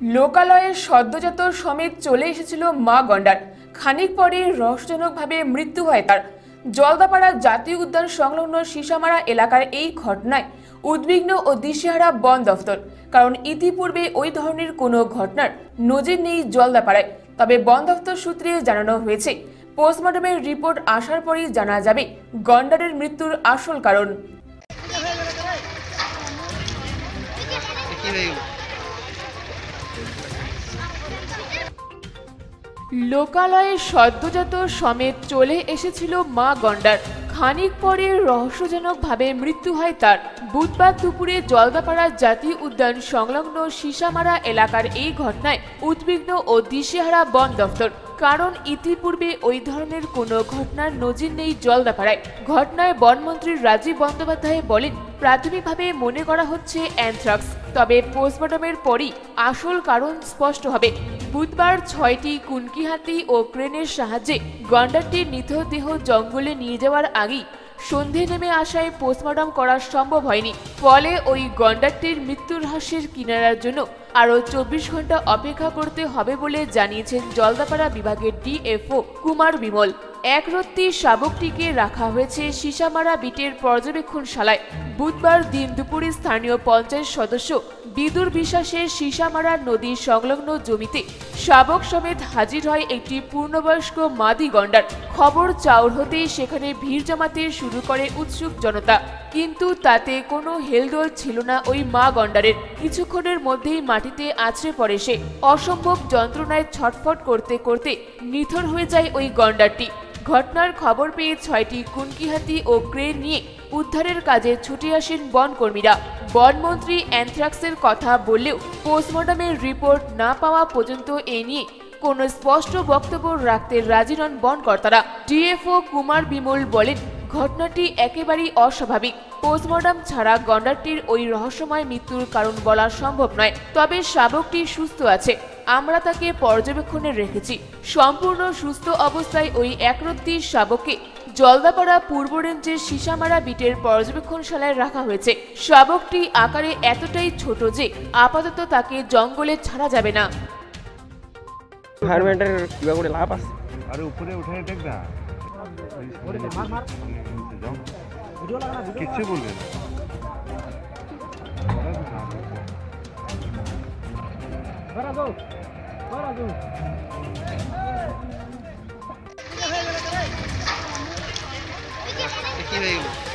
লোকালয়ে সদ্যজাত সমেত চলে এসেছিল মা গন্ডার। খানিক পরে রহস্যজনকভাবে মৃত্যু হয় তার। জলদাপাড়া জাতীয় উদ্যান সংলগ্ন সিসামারা এলাকার এই ঘটনায় উদ্বিগ্ন ও দিশেহারা বন দফতর, কারণ ইতিপূর্বে ওই ধরনের কোনো ঘটনার নজির নেই জলদাপাড়ায়। তবে বন দফতর সূত্রে জানানো হয়েছে, পোস্টমর্টমের রিপোর্ট আসার পরই জানা যাবে গন্ডারের মৃত্যুর আসল কারণ। লোকালয়ে সদ্যজাত সমেত চলে এসেছিল মা গন্ডার। খানিক পরে রহস্যজনকভাবে মৃত্যু হয় তার। বুধবার দুপুরে জলদাপাড়া জাতীয় উদ্যান সংলগ্ন সিসামারা এলাকার এই ঘটনায় উদ্বিগ্ন ও দিশেহারা বন দফতর। কারণ ইতিপূর্বে ওই ধরনের কোনো ঘটনার নজির নেই জলদাপাড়ায়। ঘটনায় বনমন্ত্রী রাজীব বন্দ্যোপাধ্যায় বলেন, প্রাথমিকভাবে মনে করা হচ্ছে অ্যানথ্রাক্স, তবে পোস্টমর্টমের পরই আসল কারণ স্পষ্ট হবে। বুধবার ছয়টি কুনকিহাতি ও ক্রেনের সাহায্যে গন্ডারটির মৃতদেহ জঙ্গলে নিয়ে যাওয়ার আগেই সন্ধে নেমে আসায় পোস্টমর্টম করা সম্ভব হয়নি। ফলে ওই গন্ডারটির মৃত্যুর হাসির কিনারার জন্য আরও চব্বিশ ঘণ্টা অপেক্ষা করতে হবে বলে জানিয়েছেন জলদাপাড়া বিভাগের ডিএফও কুমার বিমল। একরত্তি শাবকটিকে রাখা হয়েছে সিসামারা বিটের পর্যবেক্ষণশালায়। বুধবার দিন দুপুরে স্থানীয় পঞ্চায়েত সদস্য বিদুর বিশ্বাসের সিসামারা নদী সংলগ্ন জমিতে শাবক সমেত হাজির হয় একটি পূর্ণবয়স্ক মাদি গন্ডার। খবর চাউর হতেই সেখানে ভিড় জমাতে শুরু করে উৎসুক জনতা। কিন্তু তাতে কোনো হেলদোল ছিল না ওই মা গন্ডারের। কিছুক্ষণের মধ্যেই মাটিতে আছড়ে পড়ে সে। অসম্ভব যন্ত্রণায় ছটফট করতে করতে নিথর হয়ে যায় ওই গন্ডারটি। ঘটনার খবর পেয়ে ছয়টি কুনকিহাতি ও ক্রেন নিয়ে উদ্ধারের কাজে ছুটে আসেন বনকর্মীরা। বনমন্ত্রী অ্যানথ্রাক্সের কথা বললেও পোস্টমর্টমের রিপোর্ট না পাওয়া পর্যন্ত এ নিয়ে কোনো স্পষ্ট বক্তব্য রাখতে রাজি নন বনকর্তারা। ডিএফও কুমার বিমল বলেন, ঘটনাটি একেবারেই অস্বাভাবিক। পোস্টমর্টম ছাড়া গন্ডারটির ওই রহস্যময় মৃত্যুর কারণ বলা সম্ভব নয়, তবে শাবকটি সুস্থ আছে। আমরা তাকে পর্যবেক্ষণে রেখেছি। সম্পূর্ণ সুস্থ অবস্থায় ওই একরত্তি শাবককে জলদাপাড়া পূর্ব রেঞ্জের সিসামারা বিটের পর্যবেক্ষণশালায় রাখা হয়েছে। শাবকটি আকারে এতটাই ছোট যে আপাতত তাকে জঙ্গলে ছাড়া যাবে না। ফায়ারম্যানের কিবা করে লাভ আছে। আরে উপরে উঠে দেখ না। কিচ্ছু বলবে না। কি হয়ে গেল?